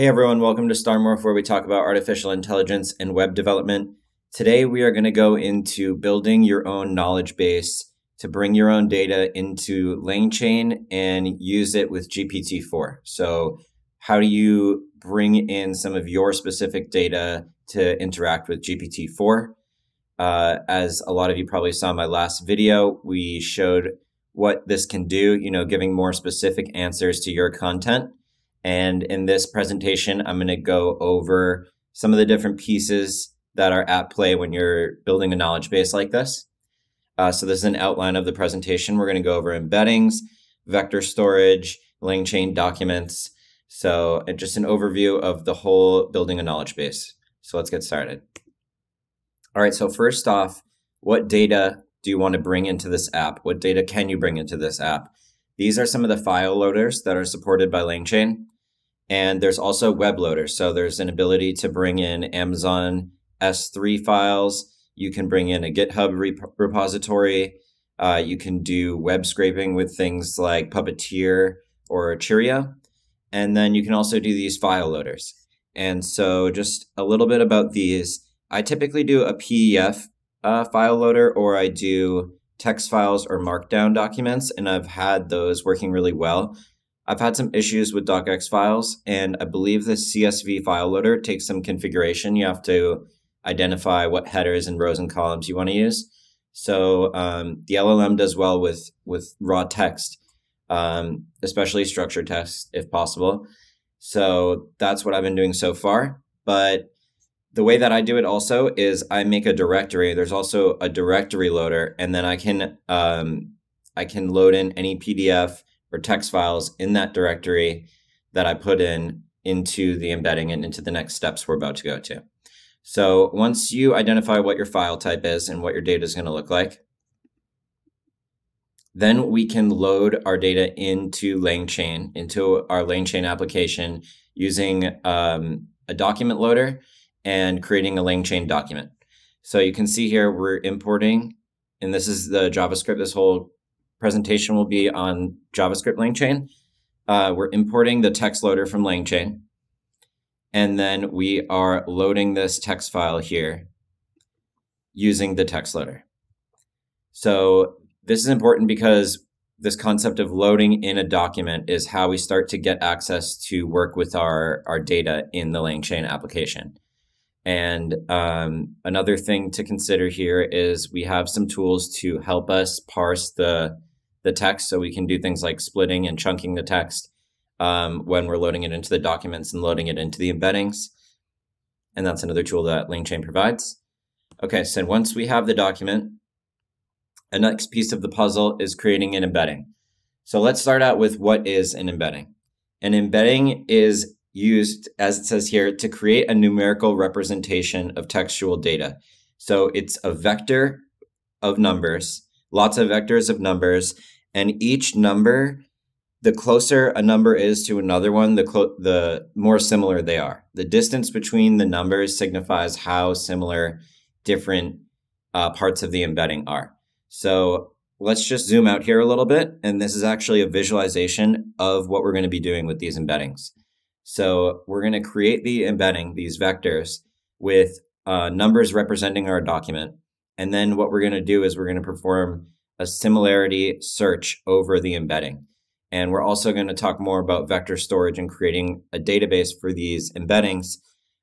Hey everyone, welcome to StarMorph, where we talk about artificial intelligence and web development. Today we are going to go into building your own knowledge base to bring your own data into LangChain and use it with GPT-4. So how do you bring in some of your specific data to interact with GPT-4? Uh, as a lot of you probably saw in my last video, we showed what this can do, you know, giving more specific answers to your content. And in this presentation, I'm going to go over some of the different pieces that are at play when you're building a knowledge base like this. Uh, so this is an outline of the presentation. We're going to go over embeddings, vector storage, LangChain documents. So just an overview of the whole building a knowledge base. So let's get started. All right, so first off, what data do you want to bring into this app? What data can you bring into this app? These are some of the file loaders that are supported by LangChain. And there's also web loaders. So there's an ability to bring in Amazon S3 files. You can bring in a GitHub rep- repository. Uh, you can do web scraping with things like Puppeteer or Cheerio. And then you can also do these file loaders. And so, just a little bit about these. I typically do a PDF uh, file loader or I do text files or markdown documents, and I've had those working really well. I've had some issues with docx files, and I believe the CSV file loader takes some configuration. You have to identify what headers and rows and columns you want to use. So um, the LLM does well with with raw text, um, especially structured text if possible. So that's what I've been doing so far. But the way that I do it also is I make a directory. There's also a directory loader, and then I can um, I can load in any PDF or text files in that directory that I put in into the embedding and into the next steps we're about to go to. So once you identify what your file type is and what your data is going to look like, then we can load our data into LangChain, into our LangChain application using um, a document loader and creating a LangChain document. So you can see here we're importing, and this is the JavaScript. This whole presentation will be on JavaScript LangChain. Uh, we're importing the text loader from LangChain. And then we are loading this text file here using the text loader. So this is important because this concept of loading in a document is how we start to get access to work with our, our data in the LangChain application. And um, another thing to consider here is we have some tools to help us parse the the text. So we can do things like splitting and chunking the text um, when we're loading it into the documents and loading it into the embeddings. And that's another tool that LangChain provides. Okay, so once we have the document, a next piece of the puzzle is creating an embedding. So let's start out with what is an embedding. An embedding is used, as it says here, to create a numerical representation of textual data. So it's a vector of numbers lots of vectors of numbers, and each number, the closer a number is to another one, the clo- the more similar they are. The distance between the numbers signifies how similar different uh, parts of the embedding are. So let's just zoom out here a little bit, and this is actually a visualization of what we're going to be doing with these embeddings. So we're going to create the embedding, these vectors, with uh, numbers representing our document. And then what we're going to do is we're going to perform a similarity search over the embedding. And we're also going to talk more about vector storage and creating a database for these embeddings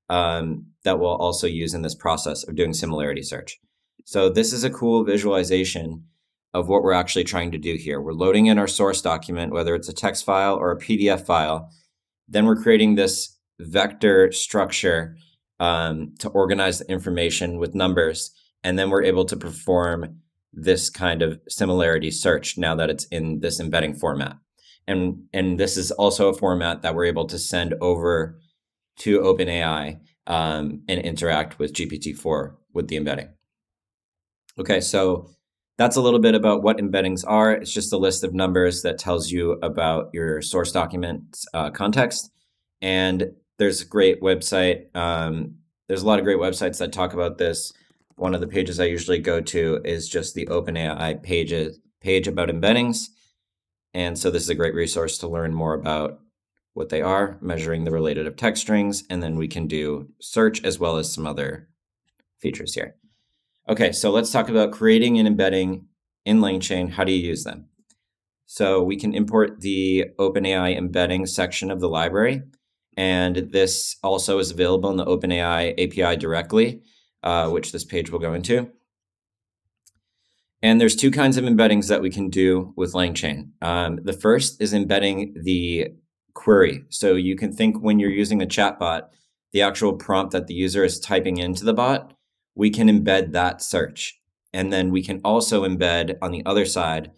um, that we'll also use in this process of doing similarity search. So this is a cool visualization of what we're actually trying to do here. We're loading in our source document, whether it's a text file or a PDF file. Then we're creating this vector structure um, to organize the information with numbers and then we're able to perform this kind of similarity search now that it's in this embedding format. And, and this is also a format that we're able to send over to OpenAI um, and interact with GPT-4 with the embedding. Okay, so that's a little bit about what embeddings are. It's just a list of numbers that tells you about your source document uh, context. And there's a great website. Um, there's a lot of great websites that talk about this one of the pages I usually go to is just the OpenAI pages page about embeddings. And so this is a great resource to learn more about what they are, measuring the related of text strings, and then we can do search as well as some other features here. Okay, so let's talk about creating and embedding in LangChain. How do you use them? So we can import the OpenAI embedding section of the library. And this also is available in the OpenAI API directly, uh, which this page will go into. And there's two kinds of embeddings that we can do with LangChain. Um, the first is embedding the query. So you can think when you're using a chatbot, the actual prompt that the user is typing into the bot, we can embed that search. And then we can also embed on the other side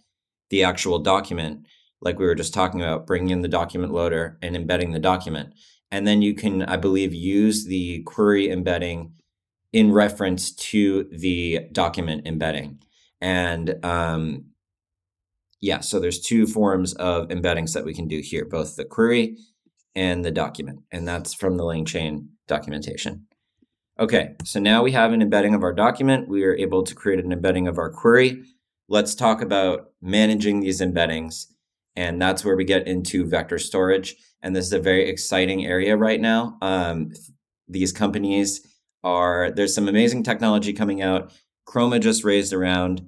the actual document, like we were just talking about, bringing in the document loader and embedding the document. And then you can, I believe, use the query embedding in reference to the document embedding. And um, yeah, so there's two forms of embeddings that we can do here, both the query and the document. And that's from the LangChain documentation. Okay, so now we have an embedding of our document. We are able to create an embedding of our query. Let's talk about managing these embeddings. And that's where we get into vector storage. And this is a very exciting area right now. Um, these companies are, there's some amazing technology coming out. Chroma just raised around,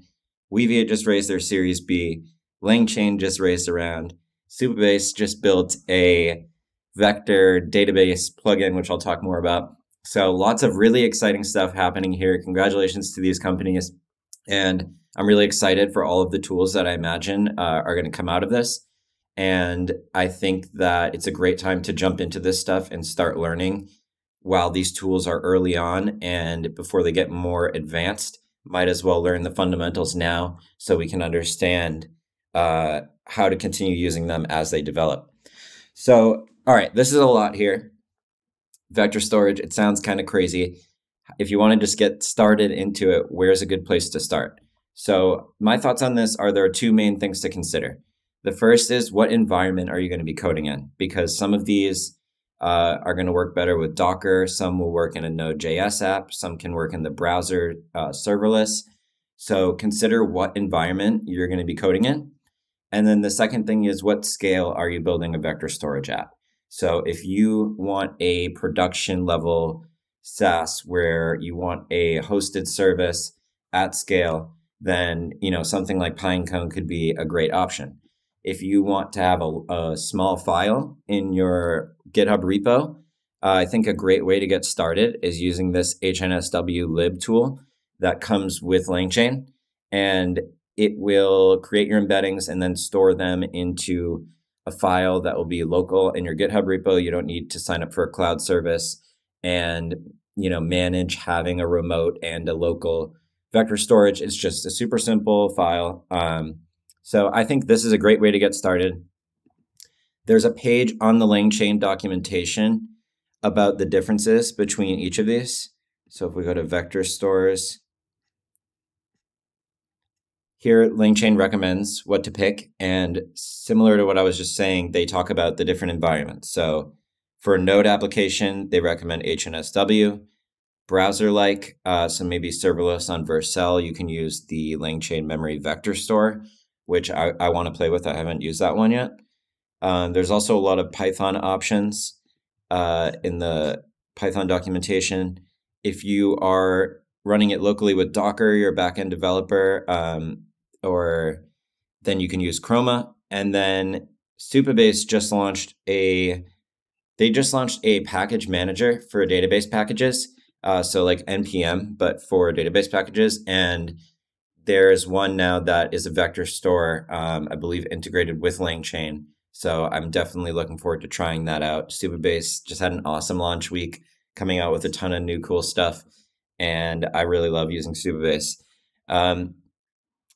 Weaviate just raised their Series B. LangChain just raised around. Supabase just built a vector database plugin, which I'll talk more about. So lots of really exciting stuff happening here. Congratulations to these companies. And I'm really excited for all of the tools that I imagine uh, are going to come out of this. And I think that it's a great time to jump into this stuff and start learning while these tools are early on and before they get more advanced. Might as well learn the fundamentals now so we can understand uh, how to continue using them as they develop. So, all right, this is a lot here. Vector storage, it sounds kind of crazy. If you want to just get started into it, where's a good place to start? So, my thoughts on this are there are two main things to consider. The first is what environment are you going to be coding in? Because some of these uh, are going to work better with Docker, some will work in a Node.js app, some can work in the browser uh, serverless. So, consider what environment you're going to be coding in. And then the second thing is what scale are you building a vector storage app? So if you want a production level SaaS where you want a hosted service at scale, then you know something like Pinecone could be a great option. If you want to have a, a small file in your GitHub repo, uh, I think a great way to get started is using this HNSW lib tool that comes with LangChain. And it will create your embeddings and then store them into a file that will be local in your GitHub repo. You don't need to sign up for a cloud service and you know manage having a remote and a local vector storage. It's just a super simple file. Um, so I think this is a great way to get started. There's a page on the LangChain documentation about the differences between each of these. So if we go to vector stores, here, LangChain recommends what to pick. And similar to what I was just saying, they talk about the different environments. So for a Node application, they recommend HNSW. Browser like, uh, so maybe serverless on Vercel, you can use the LangChain memory vector store, which I, I want to play with. I haven't used that one yet. Um, there's also a lot of Python options uh, in the Python documentation. If you are running it locally with Docker, you're a backend developer, um, or then you can use Chroma. And then Supabase just launched a they just launched a package manager for database packages. Uh, so like npm, but for database packages. And there's one now that is a vector store, um, I believe, integrated with LangChain. So I'm definitely looking forward to trying that out. Supabase just had an awesome launch week, coming out with a ton of new cool stuff, and I really love using Supabase. Um,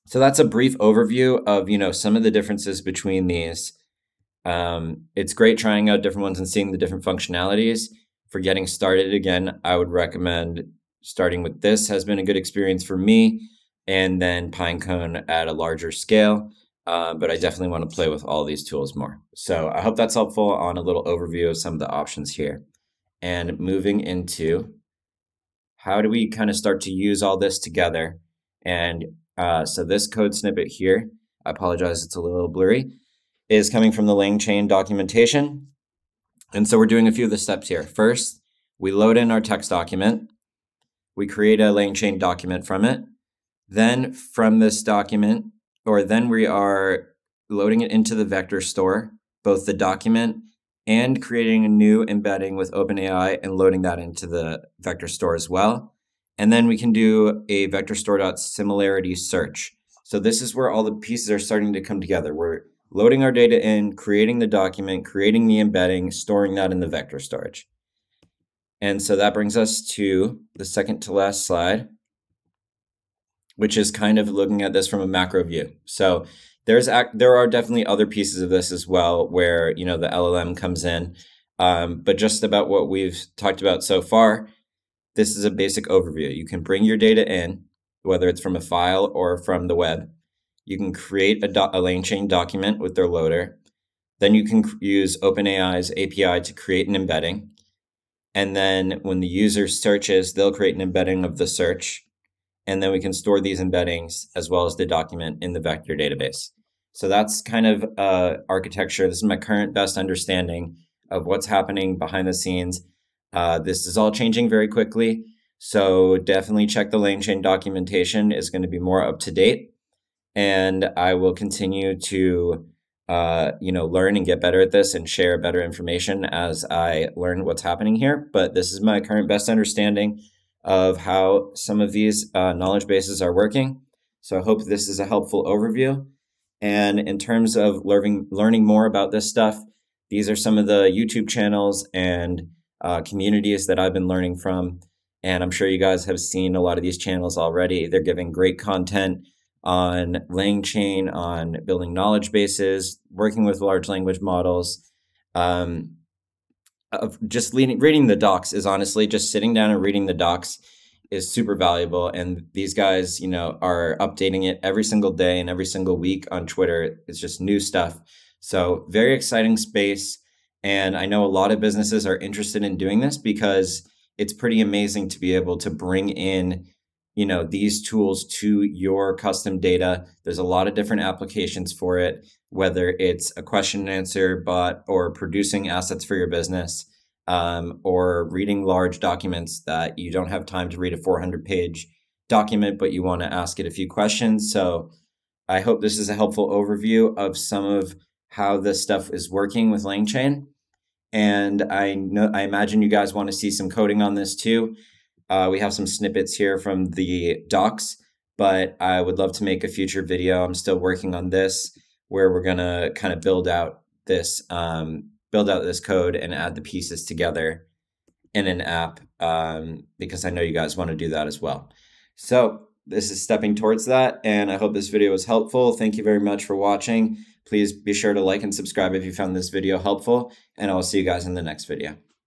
so that's a brief overview of you know some of the differences between these. Um, it's great trying out different ones and seeing the different functionalities. For getting started again, I would recommend starting with this. Has been a good experience for me, and then Pinecone at a larger scale. Uh, but I definitely want to play with all these tools more. So I hope that's helpful on a little overview of some of the options here. And moving into how do we kind of start to use all this together and uh, so this code snippet here, I apologize, it's a little blurry, is coming from the LangChain documentation. And so we're doing a few of the steps here. First, we load in our text document. We create a LangChain document from it. Then from this document, or then we are loading it into the vector store, both the document and creating a new embedding with OpenAI and loading that into the vector store as well. And then we can do a vector store.similarity search. So this is where all the pieces are starting to come together. We're loading our data in, creating the document, creating the embedding, storing that in the vector storage. And so that brings us to the second to last slide, which is kind of looking at this from a macro view. So there's there are definitely other pieces of this as well where you know the LLM comes in, um, but just about what we've talked about so far, this is a basic overview. You can bring your data in, whether it's from a file or from the web. You can create a, do- a LangChain document with their loader. Then you can use OpenAI's API to create an embedding. And then when the user searches, they'll create an embedding of the search. And then we can store these embeddings as well as the document in the vector database. So that's kind of uh, architecture. This is my current best understanding of what's happening behind the scenes. Uh, this is all changing very quickly. So definitely check the LangChain documentation is going to be more up to date. And I will continue to, uh, you know, learn and get better at this and share better information as I learn what's happening here. But this is my current best understanding of how some of these uh, knowledge bases are working. So I hope this is a helpful overview. And in terms of learning learning more about this stuff, these are some of the YouTube channels and uh, communities that I've been learning from. And I'm sure you guys have seen a lot of these channels already. They're giving great content on LangChain, on building knowledge bases, working with large language models. Um, just leading, reading the docs is honestly just sitting down and reading the docs is super valuable. And these guys you know are updating it every single day and every single week on twitter. It's just new stuff. So very exciting space. And i know a lot of businesses are interested in doing this because it's pretty amazing to be able to bring in you know these tools to your custom data there's a lot of different applications for it whether it's a question and answer bot or producing assets for your business um, or reading large documents that you don't have time to read a 400 page document, but you want to ask it a few questions. So I hope this is a helpful overview of some of how this stuff is working with LangChain. And I know I imagine you guys want to see some coding on this too. Uh, we have some snippets here from the docs, but I would love to make a future video. I'm still working on this where we're gonna kind of build out this um, build out this code and add the pieces together in an app um, because I know you guys want to do that as well. So this is stepping towards that, and I hope this video was helpful. Thank you very much for watching. Please be sure to like and subscribe if you found this video helpful, and I'll see you guys in the next video.